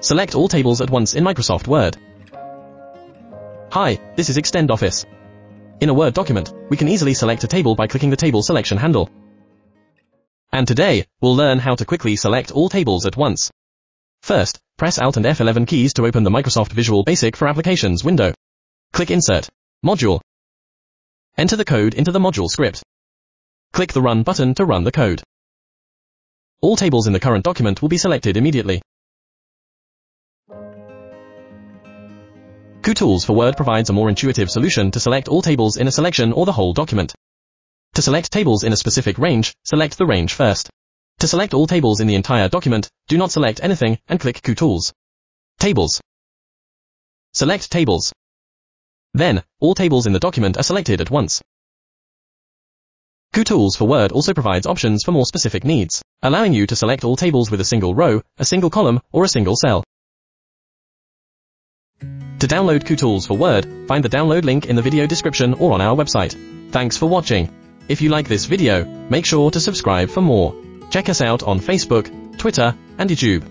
Select all tables at once in Microsoft Word. Hi, this is Extend Office. In a Word document, we can easily select a table by clicking the table selection handle. And today, we'll learn how to quickly select all tables at once. First, press Alt and F11 keys to open the Microsoft Visual Basic for Applications window. Click Insert, Module. Enter the code into the module script. Click the Run button to run the code. All tables in the current document will be selected immediately. Kutools for Word provides a more intuitive solution to select all tables in a selection or the whole document. To select tables in a specific range, select the range first. To select all tables in the entire document, do not select anything and click Kutools. Tables. Select Tables. Then, all tables in the document are selected at once. Kutools for Word also provides options for more specific needs, allowing you to select all tables with a single row, a single column, or a single cell. To download Kutools for Word, find the download link in the video description or on our website. Thanks for watching. If you like this video, make sure to subscribe for more. Check us out on Facebook, Twitter, and YouTube.